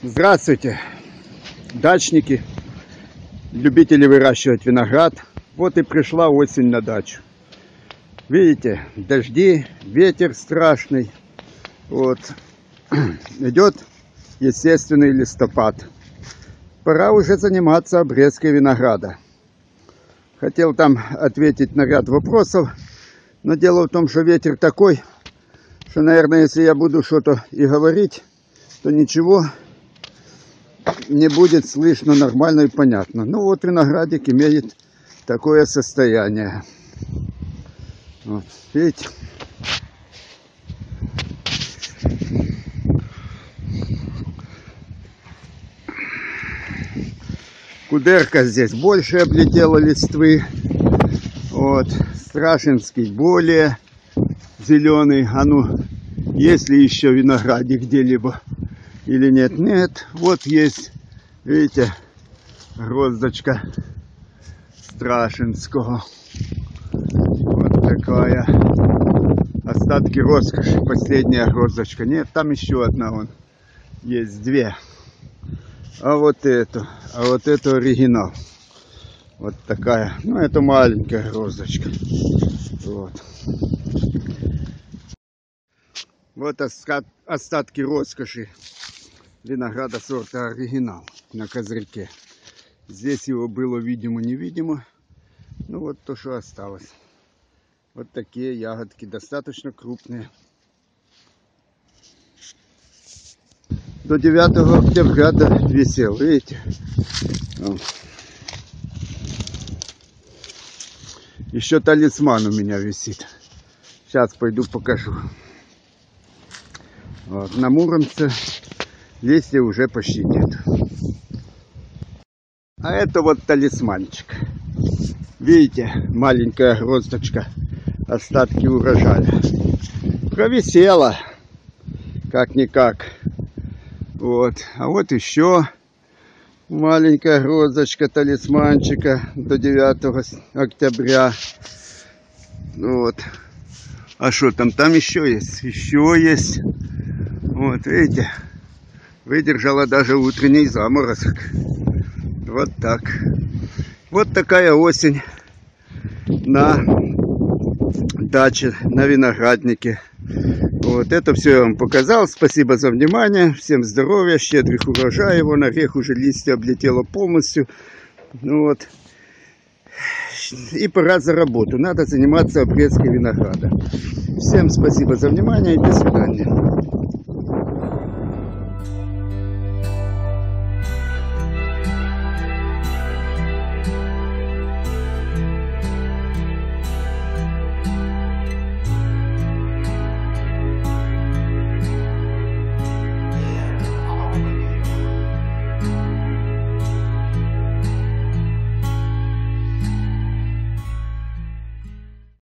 Здравствуйте, дачники, любители выращивать виноград. Вот и пришла осень на дачу. Видите, дожди, ветер страшный. Вот. Идет естественный листопад. Пора уже заниматься обрезкой винограда. Хотел там ответить на ряд вопросов, но дело в том, что ветер такой, что, наверное, если я буду что-то и говорить, то ничего не будет слышно нормально и понятно. Ну вот виноградик имеет такое состояние. Вот, видите? Кудерка здесь больше облетела листвы. Вот. Страшинский более зеленый. А ну, есть ли еще виноградик где-либо или нет? Нет. Вот есть, видите, гроздочка Страшинского. Вот такая. Остатки роскоши. Последняя гроздочка. Нет, там еще одна вон. Есть две. А вот эту. А вот это оригинал. Вот такая. Ну, это маленькая розочка. Вот. Вот остатки роскоши винограда сорта оригинал на козырьке. Здесь его было видимо-невидимо. Ну вот то, что осталось. Вот такие ягодки, достаточно крупные. до 9 октября висел, видите? Еще талисман у меня висит. Сейчас пойду покажу. Вот, на Муромце листья уже почти нет. А это вот талисманчик. Видите, маленькая гроздочка, остатки урожая. Провисела, как-никак. Вот. А вот еще маленькая розочка талисманчика до 9 октября. Вот. А что там? Там еще есть. Еще есть. Вот, видите? Выдержала даже утренний заморозок. Вот так. Вот такая осень на даче, на винограднике. Вот это все я вам показал. Спасибо за внимание. Всем здоровья, щедрых урожаев. Вон орех уже листья облетело полностью. Ну вот. И пора за работу. Надо заниматься обрезкой винограда. Всем спасибо за внимание и до свидания.